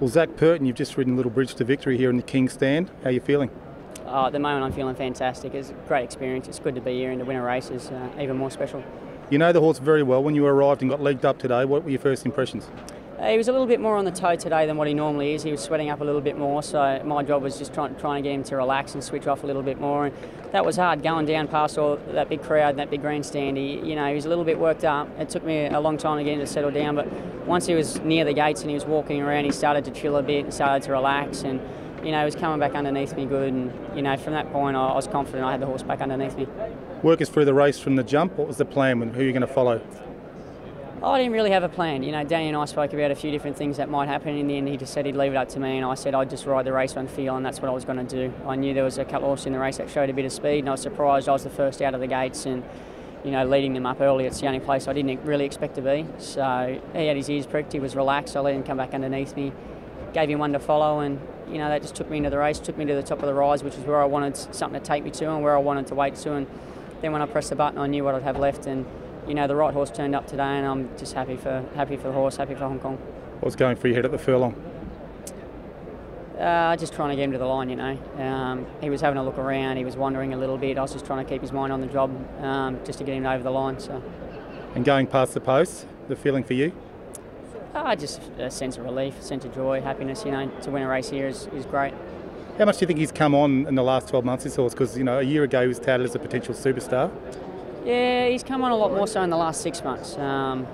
Well, Zac Purton, you've just ridden Little Bridge to victory here in the King's Stand. How are you feeling? Uh, at the moment, I'm feeling fantastic. It's a great experience. It's good to be here and to win a race is uh, even more special. You know the horse very well. When you arrived and got legged up today, what were your first impressions? He was a little bit more on the toe today than what he normally is. He was sweating up a little bit more, so my job was just trying, trying to get him to relax and switch off a little bit more. And that was hard going down past all that big crowd and that big grandstand. He, you know, he was a little bit worked up. It took me a long time to get him to settle down, but once he was near the gates and he was walking around, he started to chill a bit and started to relax. And you know, he was coming back underneath me good. And you know, from that point, I, I was confident I had the horse back underneath me. Work us through the race from the jump. What was the plan? Who are you going to follow? I didn't really have a plan. You know, Danny and I spoke about a few different things that might happen. In the end, he just said he'd leave it up to me, and I said I'd just ride the race on feel, and that's what I was going to do. I knew there was a couple of horses in the race that showed a bit of speed, and I was surprised I was the first out of the gates, and you know, leading them up early. It's the only place I didn't really expect to be. So he had his ears pricked. He was relaxed. I let him come back underneath me, gave him one to follow, and you know that just took me into the race, took me to the top of the rise, which is where I wanted something to take me to, and where I wanted to wait to, and then when I pressed the button, I knew what I'd have left, and you know the right horse turned up today, and I'm just happy for happy for the horse, happy for Hong Kong. What's going for your head at the furlong? Uh, just trying to get him to the line, you know. Um, he was having a look around, he was wandering a little bit. I was just trying to keep his mind on the job, um, just to get him over the line. So. And going past the post, the feeling for you? Uh, just a sense of relief, a sense of joy, happiness. You know, to win a race here is, is great. How much do you think he's come on in the last 12 months, this horse? Because, you know, a year ago he was touted as a potential superstar. Yeah, he's come on a lot more so in the last six months. Um,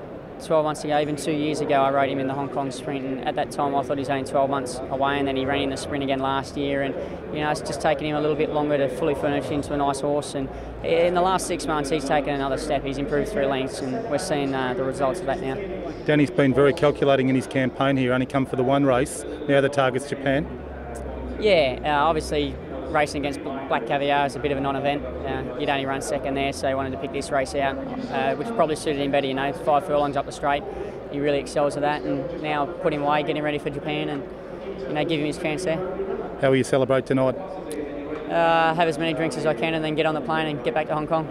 12 months ago, even two years ago, I rode him in the Hong Kong sprint, and at that time I thought he was only 12 months away, and then he ran in the sprint again last year, and you know it's just taken him a little bit longer to fully furnish into a nice horse, and in the last six months he's taken another step. He's improved three lengths, and we're seeing uh, the results of that now. Danny's been very calculating in his campaign here. Only come for the one race. Now the target's Japan. Yeah, uh, obviously racing against Black Caviar is a bit of a non-event. Uh, you'd only run second there, so he wanted to pick this race out, uh, which probably suited him better. You know, five furlongs up the straight, he really excels at that. And now put him away, get him ready for Japan, and you know, give him his chance there. How will you celebrate tonight? Uh, have as many drinks as I can, and then get on the plane and get back to Hong Kong.